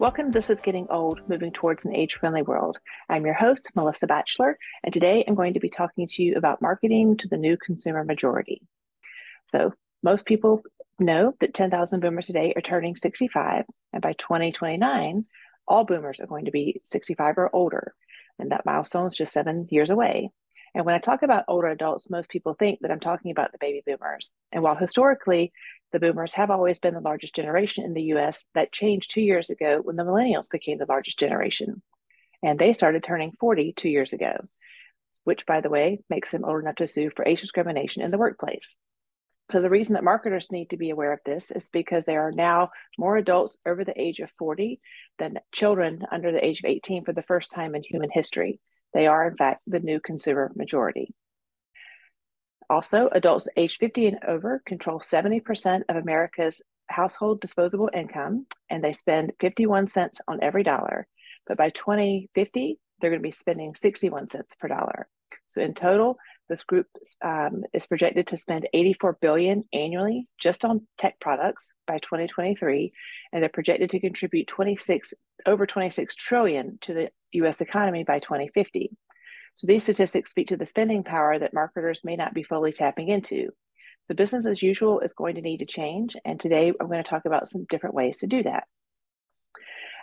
Welcome to This is Getting Old, moving towards an age friendly world. I'm your host, Melissa Batchelor, and today I'm going to be talking to you about marketing to the new consumer majority. So, most people know that 10,000 boomers today are turning 65, and by 2029, all boomers are going to be 65 or older, and that milestone is just seven years away. And when I talk about older adults, most people think that I'm talking about the baby boomers. And while historically the boomers have always been the largest generation in the US. That changed two years ago when the millennials became the largest generation. And they started turning 40 two years ago, which, by the way, makes them old enough to sue for age discrimination in the workplace. So, the reason that marketers need to be aware of this is because there are now more adults over the age of 40 than children under the age of 18 for the first time in human history. They are, in fact, the new consumer majority. Also, adults age 50 and over control 70% of America's household disposable income, and they spend 51 cents on every dollar. But by 2050, they're going to be spending 61 cents per dollar. So in total, this group um, is projected to spend 84 billion annually just on tech products by 2023, and they're projected to contribute 26 over 26 trillion to the U.S. economy by 2050. So these statistics speak to the spending power that marketers may not be fully tapping into. So business as usual is going to need to change. And today I'm going to talk about some different ways to do that.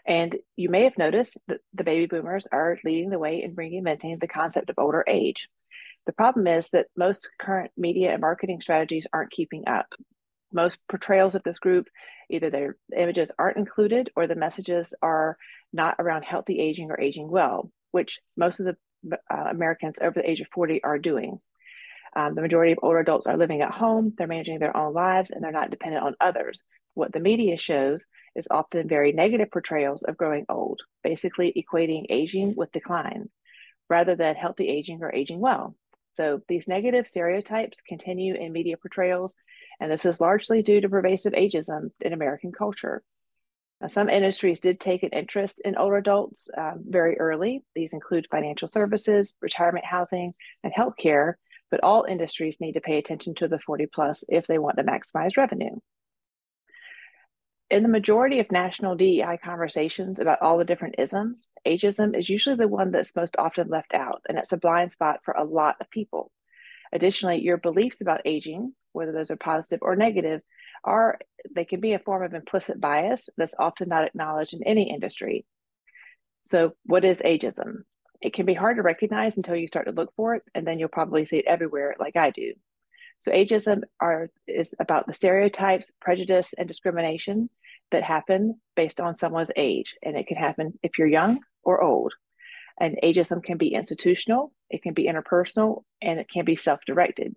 And you may have noticed that the baby boomers are leading the way in reinventing the concept of older age. The problem is that most current media and marketing strategies aren't keeping up. Most portrayals of this group, either their images aren't included or the messages are not around healthy aging or aging well, which most of the uh, Americans over the age of 40 are doing. Um, the majority of older adults are living at home, they're managing their own lives, and they're not dependent on others. What the media shows is often very negative portrayals of growing old, basically equating aging with decline, rather than healthy aging or aging well. So these negative stereotypes continue in media portrayals, and this is largely due to pervasive ageism in American culture. Now, some industries did take an interest in older adults um, very early. These include financial services, retirement housing, and healthcare, but all industries need to pay attention to the 40 plus if they want to maximize revenue. In the majority of national DEI conversations about all the different isms, ageism is usually the one that's most often left out, and it's a blind spot for a lot of people. Additionally, your beliefs about aging, whether those are positive or negative, are they can be a form of implicit bias that's often not acknowledged in any industry. So, what is ageism? It can be hard to recognize until you start to look for it, and then you'll probably see it everywhere, like I do. So, ageism are is about the stereotypes, prejudice, and discrimination that happen based on someone's age, and it can happen if you're young or old. And ageism can be institutional, it can be interpersonal, and it can be self-directed.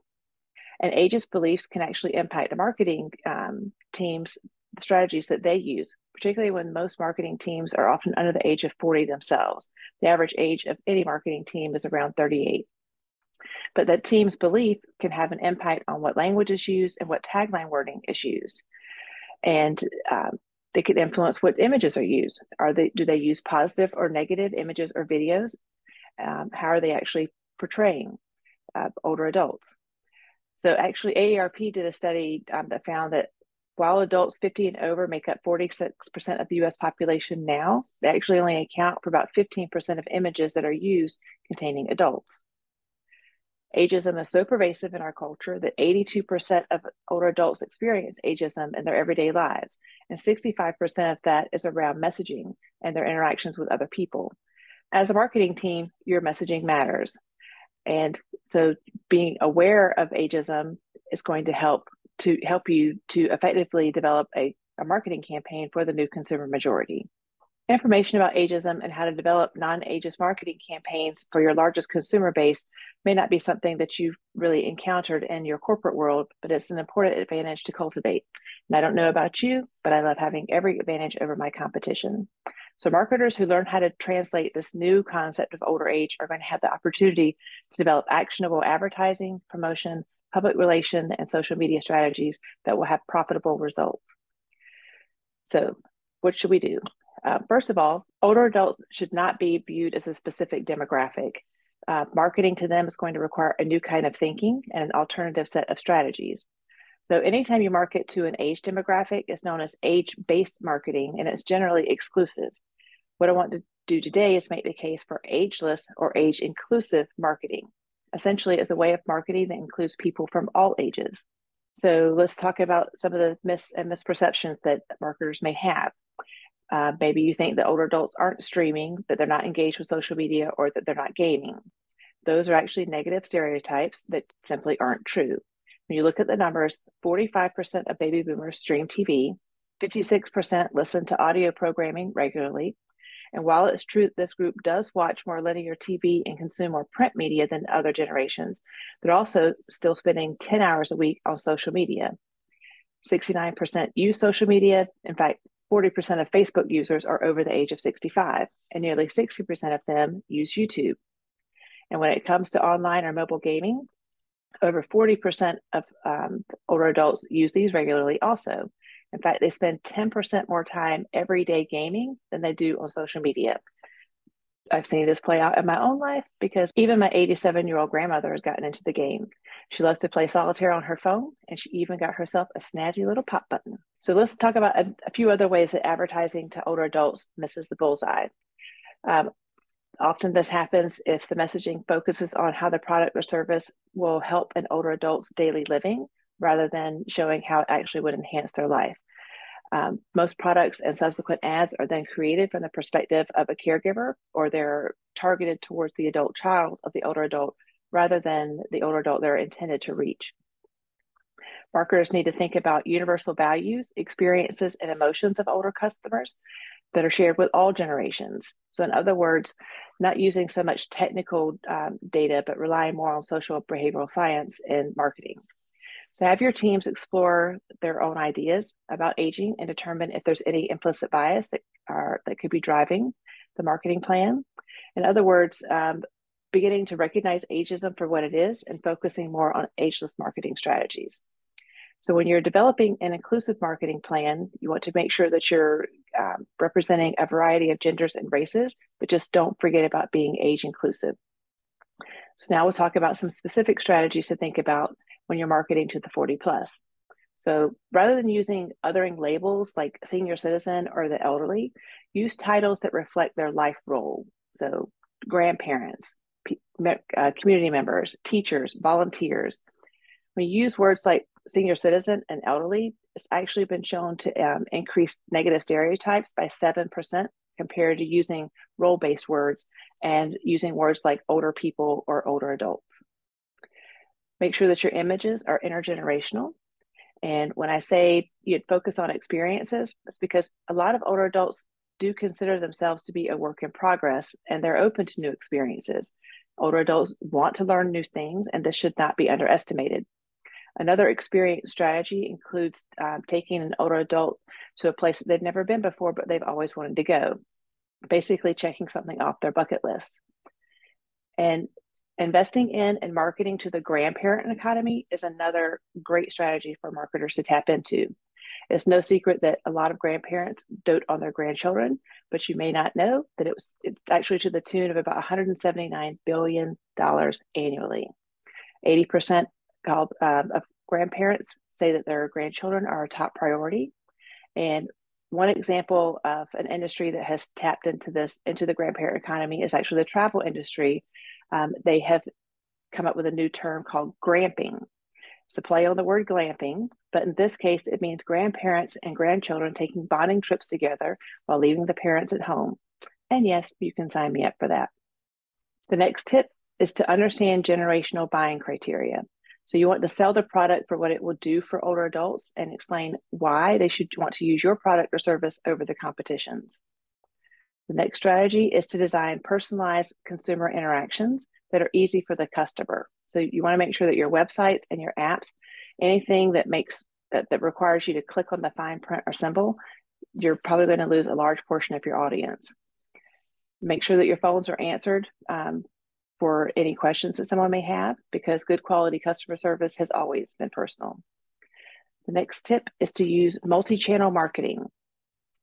And ageist beliefs can actually impact the marketing um, teams, strategies that they use, particularly when most marketing teams are often under the age of 40 themselves. The average age of any marketing team is around 38. But that team's belief can have an impact on what language is used and what tagline wording is used. And um, they could influence what images are used. Are they do they use positive or negative images or videos? Um, how are they actually portraying uh, older adults? So actually, AARP did a study um, that found that while adults 50 and over make up 46% of the US population now, they actually only account for about 15% of images that are used containing adults. Ageism is so pervasive in our culture that 82% of older adults experience ageism in their everyday lives, and 65% of that is around messaging and their interactions with other people. As a marketing team, your messaging matters. And so being aware of ageism is going to help to help you to effectively develop a, a marketing campaign for the new consumer majority. Information about ageism and how to develop non-ageist marketing campaigns for your largest consumer base may not be something that you've really encountered in your corporate world, but it's an important advantage to cultivate. And I don't know about you, but I love having every advantage over my competition. So marketers who learn how to translate this new concept of older age are going to have the opportunity to develop actionable advertising, promotion, public relation, and social media strategies that will have profitable results. So what should we do? Uh, first of all, older adults should not be viewed as a specific demographic. Uh, marketing to them is going to require a new kind of thinking and an alternative set of strategies. So anytime you market to an age demographic, it's known as age-based marketing, and it's generally exclusive. What I want to do today is make the case for ageless or age-inclusive marketing. Essentially, it's a way of marketing that includes people from all ages. So let's talk about some of the mis and misperceptions that marketers may have. Uh, maybe you think that older adults aren't streaming, that they're not engaged with social media, or that they're not gaming. Those are actually negative stereotypes that simply aren't true. When you look at the numbers, 45% of baby boomers stream TV, 56% listen to audio programming regularly. And while it's true that this group does watch more linear TV and consume more print media than other generations, they're also still spending 10 hours a week on social media. 69% use social media. In fact, 40% of Facebook users are over the age of 65, and nearly 60% of them use YouTube. And when it comes to online or mobile gaming, over 40% of um, older adults use these regularly also. In fact, they spend 10% more time every day gaming than they do on social media. I've seen this play out in my own life because even my 87 year old grandmother has gotten into the game. She loves to play solitaire on her phone, and she even got herself a snazzy little pop button. So let's talk about a, a few other ways that advertising to older adults misses the bullseye. Um, Often this happens if the messaging focuses on how the product or service will help an older adult's daily living rather than showing how it actually would enhance their life. Um, most products and subsequent ads are then created from the perspective of a caregiver or they're targeted towards the adult child of the older adult rather than the older adult they're intended to reach. Marketers need to think about universal values, experiences, and emotions of older customers that are shared with all generations. So, in other words, not using so much technical um, data, but relying more on social behavioral science in marketing. So, have your teams explore their own ideas about aging and determine if there's any implicit bias that are that could be driving the marketing plan. In other words, um, beginning to recognize ageism for what it is and focusing more on ageless marketing strategies. So when you're developing an inclusive marketing plan, you want to make sure that you're um, representing a variety of genders and races, but just don't forget about being age inclusive. So now we'll talk about some specific strategies to think about when you're marketing to the 40 plus. So rather than using othering labels like senior citizen or the elderly, use titles that reflect their life role. So grandparents, uh, community members, teachers, volunteers. When you use words like senior citizen and elderly, it's actually been shown to um, increase negative stereotypes by 7% compared to using role based words and using words like older people or older adults. Make sure that your images are intergenerational. And when I say you'd focus on experiences, it's because a lot of older adults do consider themselves to be a work in progress and they're open to new experiences. Older adults want to learn new things, and this should not be underestimated. Another experience strategy includes um, taking an older adult to a place that they've never been before, but they've always wanted to go. Basically, checking something off their bucket list. And investing in and marketing to the grandparent economy is another great strategy for marketers to tap into. It's no secret that a lot of grandparents dote on their grandchildren, but you may not know that it was it's actually to the tune of about 179 billion dollars annually. 80% called um, of grandparents say that their grandchildren are a top priority. And one example of an industry that has tapped into this, into the grandparent economy, is actually the travel industry. Um, they have come up with a new term called gramping. It's a play on the word glamping, but in this case, it means grandparents and grandchildren taking bonding trips together while leaving the parents at home. And yes, you can sign me up for that. The next tip is to understand generational buying criteria. So you want to sell the product for what it will do for older adults and explain why they should want to use your product or service over the competitions. The next strategy is to design personalized consumer interactions that are easy for the customer. So you want to make sure that your websites and your apps, anything that makes that, that requires you to click on the fine print or symbol, you're probably going to lose a large portion of your audience. Make sure that your phones are answered um, for any questions that someone may have because good quality customer service has always been personal. The next tip is to use multi-channel marketing.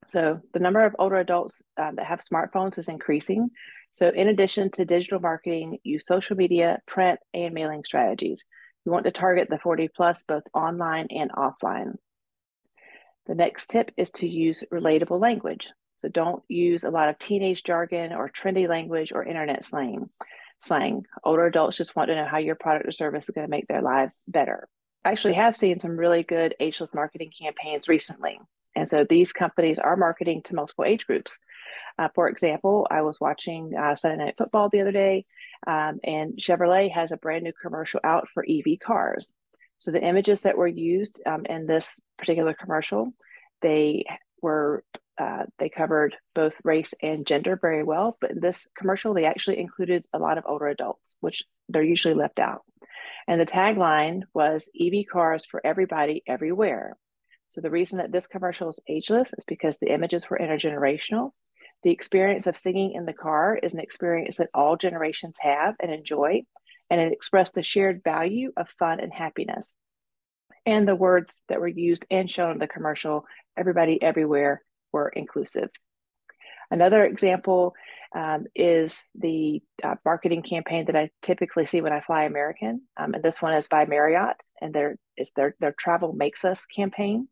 So the number of older adults uh, that have smartphones is increasing. So in addition to digital marketing, use social media, print, and mailing strategies. You want to target the 40 plus both online and offline. The next tip is to use relatable language. So don't use a lot of teenage jargon or trendy language or internet slang. Slang. Older adults just want to know how your product or service is going to make their lives better. I actually have seen some really good ageless marketing campaigns recently. And so these companies are marketing to multiple age groups. Uh, for example, I was watching uh, Sunday Night Football the other day, um, and Chevrolet has a brand new commercial out for EV cars. So the images that were used um, in this particular commercial, they were uh, they covered both race and gender very well. But in this commercial, they actually included a lot of older adults, which they're usually left out. And the tagline was EV cars for everybody, everywhere. So the reason that this commercial is ageless is because the images were intergenerational. The experience of singing in the car is an experience that all generations have and enjoy, and it expressed the shared value of fun and happiness. And the words that were used and shown in the commercial, everybody everywhere, were inclusive. Another example um, is the uh, marketing campaign that I typically see when I fly American, um, and this one is by Marriott, and their is their their Travel Makes Us campaign.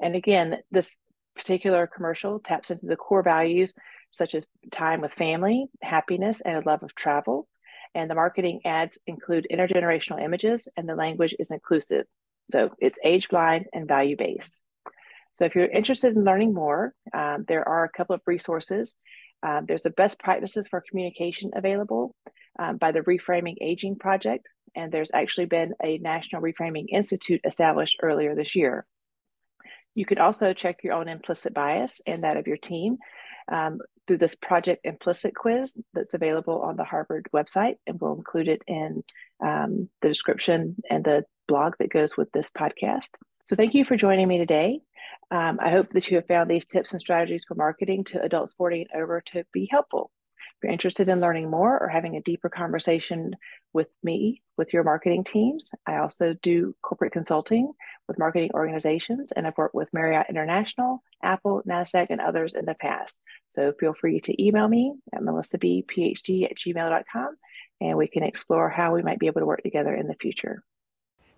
And again, this particular commercial taps into the core values such as time with family, happiness, and a love of travel. And the marketing ads include intergenerational images, and the language is inclusive. So it's age blind and value based. So if you're interested in learning more, um, there are a couple of resources. Um, there's a best practices for communication available um, by the Reframing Aging Project, and there's actually been a National Reframing Institute established earlier this year. You could also check your own implicit bias and that of your team um, through this project implicit quiz that's available on the Harvard website, and we'll include it in um, the description and the blog that goes with this podcast. So, thank you for joining me today. Um, I hope that you have found these tips and strategies for marketing to adult sporting over to be helpful. If you're interested in learning more or having a deeper conversation with me, with your marketing teams, I also do corporate consulting with marketing organizations, and I've worked with Marriott International, Apple, NASDAQ, and others in the past. So feel free to email me at melissabphd at gmail.com, and we can explore how we might be able to work together in the future.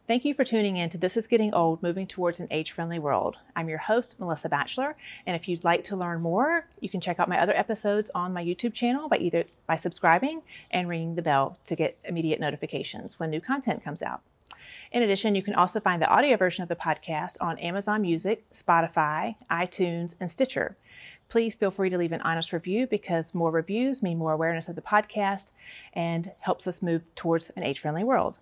Thank you for tuning in to This is Getting Old, Moving Towards an Age Friendly World. I'm your host, Melissa Batchelor, and if you'd like to learn more, you can check out my other episodes on my YouTube channel by either by subscribing and ringing the bell to get immediate notifications when new content comes out. In addition, you can also find the audio version of the podcast on Amazon Music, Spotify, iTunes, and Stitcher. Please feel free to leave an honest review because more reviews mean more awareness of the podcast and helps us move towards an age friendly world.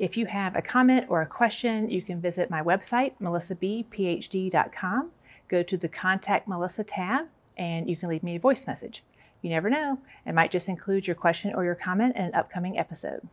If you have a comment or a question, you can visit my website, melissabphd.com. Go to the Contact Melissa tab and you can leave me a voice message. You never know, it might just include your question or your comment in an upcoming episode.